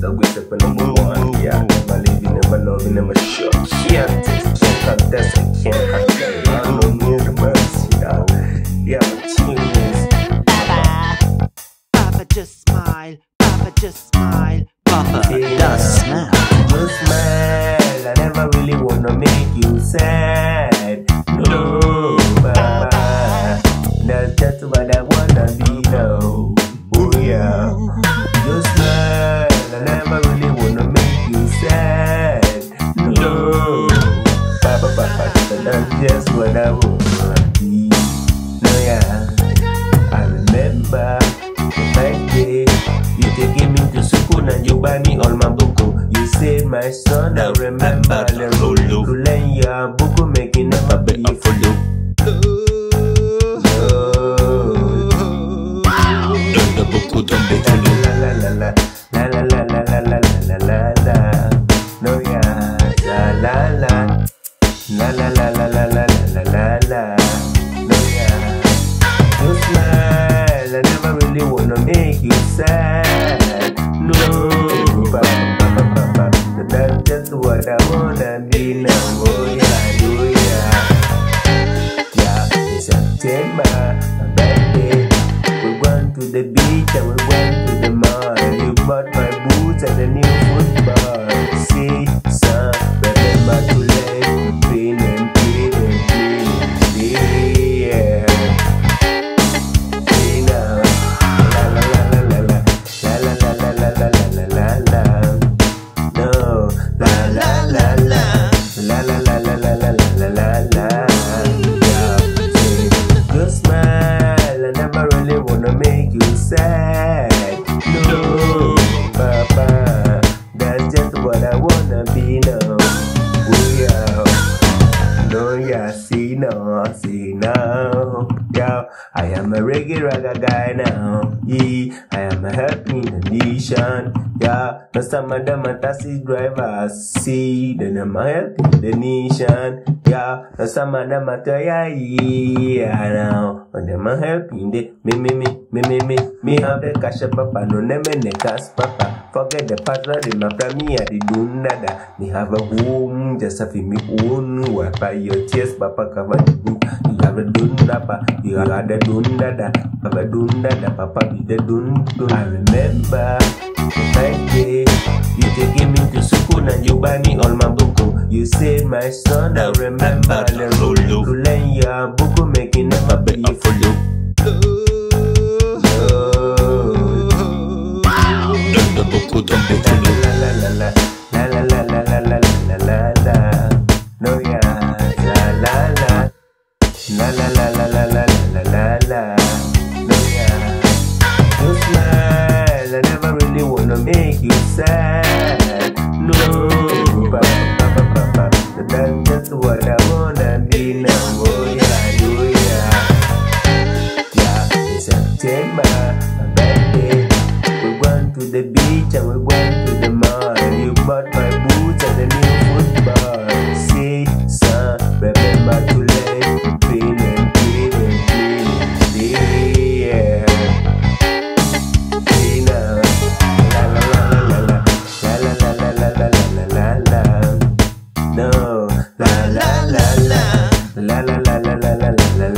dog with step number one. Yeah, never leave you, never love you, never show. Can't can't contest, I can't contest. I me the mercy, yeah. Yeah, my genius. Papa, Papa just smile, Papa just smile, Papa Yeah. does smile. Just smile. I never really wanna make you sad. Never really wanna make you sad. No, Papa, Papa. That's just what I wanna be. No yeah. I remember the first day you take me to school and you buy me all my book. You said, my son, I remember the rule learn your book, making never la la la la la la la la la la la no yeah you smile I never really wanna make you sad no ba ba ba ba ba that's just what I wanna be now oh yeah oh yeah yeah, in September, my birthday. We went to the beach and we went to the mall. You bought my boots and a new football. See, sad. No, Papa. That's just what I wanna be now. Oh yeah. No, yeah, see now, see now. Yeah, I am a reggae ragga guy now. Yeah, I am a helping nation. Yeah, now some of them are taxi drivers. See, then I'm helping the nation. Yeah, now some of them are yeah, yeah, now. But them are helping the me, me, me, me, me, me. Me have the cash papa, no name the cash papa. Forget the partner, the my premier, the dunada. Me have a home, just have me own. Wipe out your tears, papa cover the book. You have a dundapa, you have a dundada. Have a dundada, papa be the dun dun. I remember first day you take me to school and you buy me all my book. You said, my son, I remember the rule to learn your book, making never be ba That's what I wanna be now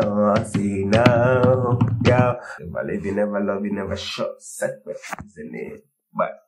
Now, see now. Yeah. Never leave you, never love you, never shut. Set is the name. Bye.